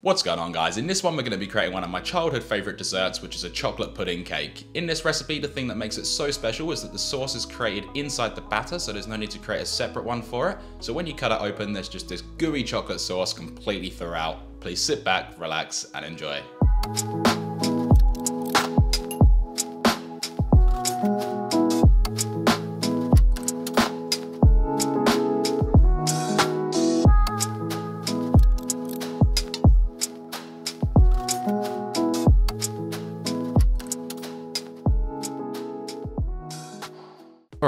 What's going on guys? In this one we're going to be creating one of my childhood favourite desserts which is a chocolate pudding cake. In this recipe the thing that makes it so special is that the sauce is created inside the batter so there's no need to create a separate one for it. So when you cut it open there's just this gooey chocolate sauce completely throughout. Please sit back, relax and enjoy.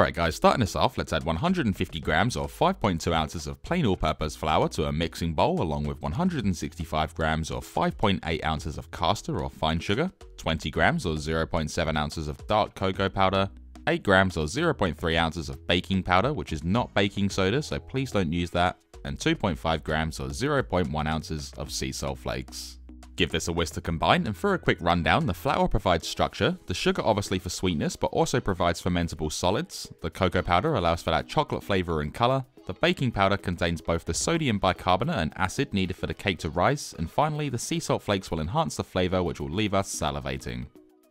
Alright guys, starting us off, let's add 150 grams or 5.2 ounces of plain all-purpose flour to a mixing bowl along with 165 grams or 5.8 ounces of caster or fine sugar, 20 grams or 0.7 ounces of dark cocoa powder, 8 grams or 0.3 ounces of baking powder, which is not baking soda, so please don't use that, and 2.5 grams or 0.1 ounces of sea salt flakes. Give this a whisk to combine, and for a quick rundown, the flour provides structure, the sugar obviously for sweetness, but also provides fermentable solids, the cocoa powder allows for that chocolate flavour and colour, the baking powder contains both the sodium bicarbonate and acid needed for the cake to rise, and finally the sea salt flakes will enhance the flavour which will leave us salivating.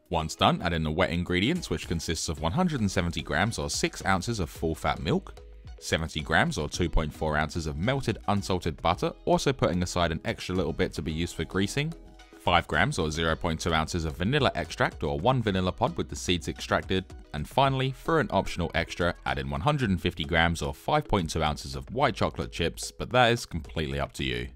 Once done, add in the wet ingredients which consists of 170 grams or 6 ounces of full fat milk, 70 grams or 2.4 ounces of melted unsalted butter, also putting aside an extra little bit to be used for greasing, 5 grams or 0.2 ounces of vanilla extract or 1 vanilla pod with the seeds extracted, and finally, for an optional extra, add in 150 grams or 5.2 ounces of white chocolate chips, but that is completely up to you.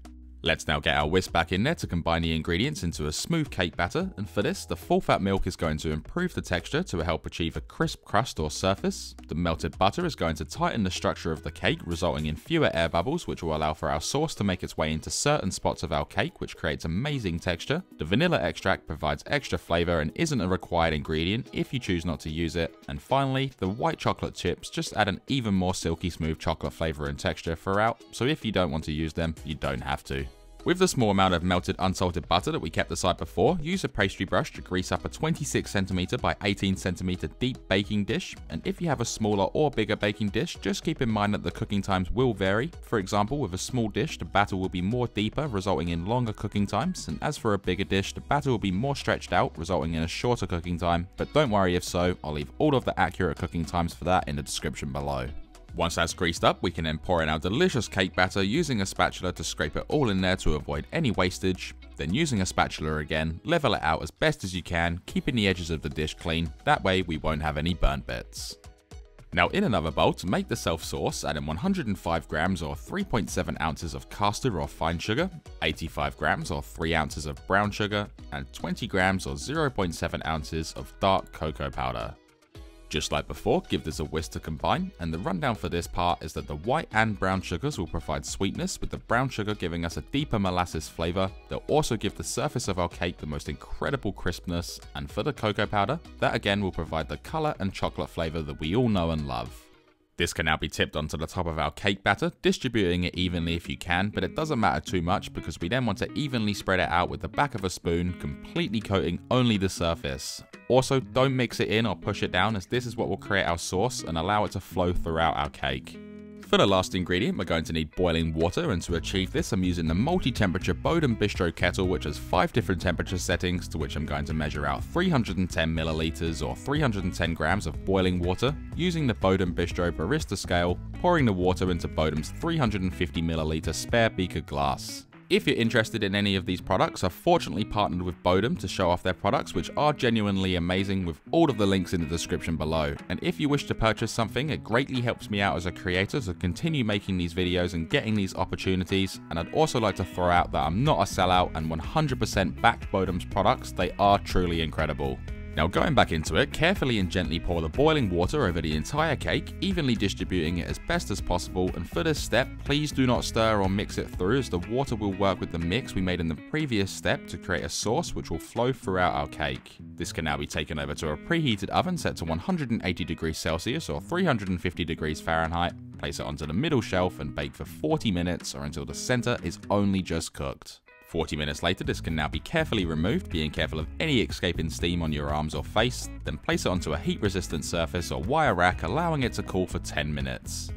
Let's now get our whisk back in there to combine the ingredients into a smooth cake batter, and for this, the full fat milk is going to improve the texture to help achieve a crisp crust or surface. The melted butter is going to tighten the structure of the cake, resulting in fewer air bubbles, which will allow for our sauce to make its way into certain spots of our cake, which creates amazing texture. The vanilla extract provides extra flavour and isn't a required ingredient if you choose not to use it. And finally, the white chocolate chips just add an even more silky smooth chocolate flavour and texture throughout, so if you don't want to use them, you don't have to. With the small amount of melted unsalted butter that we kept aside before, use a pastry brush to grease up a 26cm by 18cm deep baking dish, and if you have a smaller or bigger baking dish, just keep in mind that the cooking times will vary. For example, with a small dish, the batter will be more deeper, resulting in longer cooking times, and as for a bigger dish, the batter will be more stretched out, resulting in a shorter cooking time, but don't worry if so, I'll leave all of the accurate cooking times for that in the description below. Once that's greased up, we can then pour in our delicious cake batter using a spatula to scrape it all in there to avoid any wastage. Then using a spatula again, level it out as best as you can, keeping the edges of the dish clean, that way we won't have any burnt bits. Now in another bowl, to make the self sauce, add in 105 grams or 3.7 ounces of caster or fine sugar, 85 grams or 3 ounces of brown sugar, and 20 grams or 0.7 ounces of dark cocoa powder. Just like before, give this a whisk to combine, and the rundown for this part is that the white and brown sugars will provide sweetness, with the brown sugar giving us a deeper molasses flavour. They'll also give the surface of our cake the most incredible crispness, and for the cocoa powder, that again will provide the colour and chocolate flavour that we all know and love. This can now be tipped onto the top of our cake batter, distributing it evenly if you can, but it doesn't matter too much because we then want to evenly spread it out with the back of a spoon, completely coating only the surface. Also, don't mix it in or push it down as this is what will create our sauce and allow it to flow throughout our cake. For the last ingredient, we're going to need boiling water, and to achieve this, I'm using the multi-temperature Bodum Bistro kettle, which has 5 different temperature settings, to which I'm going to measure out 310 milliliters or 310 grams of boiling water, using the Bodum Bistro Barista scale, pouring the water into Bodum's 350 milliliter spare beaker glass. If you're interested in any of these products, I've fortunately partnered with Bodum to show off their products, which are genuinely amazing with all of the links in the description below. And if you wish to purchase something, it greatly helps me out as a creator to continue making these videos and getting these opportunities. And I'd also like to throw out that I'm not a sellout and 100% back Bodum's products, they are truly incredible. Now going back into it, carefully and gently pour the boiling water over the entire cake, evenly distributing it as best as possible and for this step, please do not stir or mix it through as the water will work with the mix we made in the previous step to create a sauce which will flow throughout our cake. This can now be taken over to a preheated oven set to 180 degrees Celsius or 350 degrees Fahrenheit, place it onto the middle shelf and bake for 40 minutes or until the center is only just cooked. 40 minutes later, this can now be carefully removed, being careful of any escaping steam on your arms or face, then place it onto a heat resistant surface or wire rack, allowing it to cool for 10 minutes.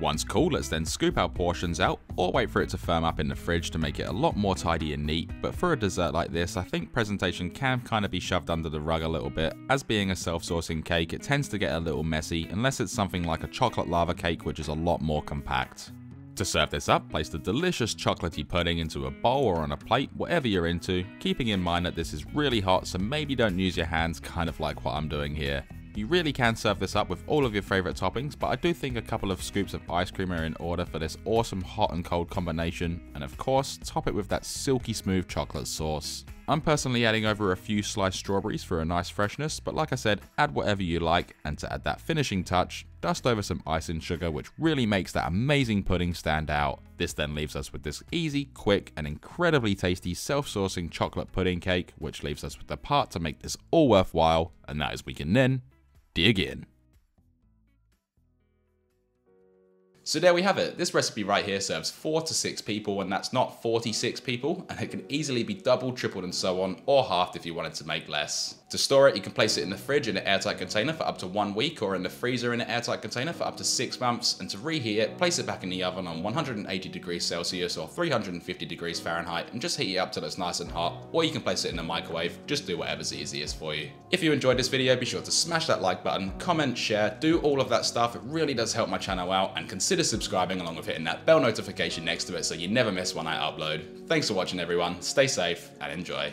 Once cool, let's then scoop our portions out or wait for it to firm up in the fridge to make it a lot more tidy and neat, but for a dessert like this, I think presentation can kind of be shoved under the rug a little bit. As being a self-saucing cake, it tends to get a little messy unless it's something like a chocolate lava cake which is a lot more compact. To serve this up, place the delicious chocolatey pudding into a bowl or on a plate, whatever you're into, keeping in mind that this is really hot so maybe don't use your hands kind of like what I'm doing here. You really can serve this up with all of your favourite toppings, but I do think a couple of scoops of ice cream are in order for this awesome hot and cold combination, and of course, top it with that silky smooth chocolate sauce. I'm personally adding over a few sliced strawberries for a nice freshness, but like I said, add whatever you like, and to add that finishing touch, dust over some icing sugar which really makes that amazing pudding stand out. This then leaves us with this easy, quick, and incredibly tasty self-saucing chocolate pudding cake, which leaves us with the part to make this all worthwhile, and that is we can then dig in. So there we have it. This recipe right here serves 4 to 6 people and that's not 46 people and it can easily be doubled, tripled and so on or halved if you wanted to make less. To store it, you can place it in the fridge in an airtight container for up to one week or in the freezer in an airtight container for up to six months. And to reheat it, place it back in the oven on 180 degrees Celsius or 350 degrees Fahrenheit and just heat it up till it's nice and hot. Or you can place it in the microwave, just do whatever's easiest for you. If you enjoyed this video, be sure to smash that like button, comment, share, do all of that stuff. It really does help my channel out and consider subscribing along with hitting that bell notification next to it so you never miss when I upload. Thanks for watching everyone, stay safe and enjoy.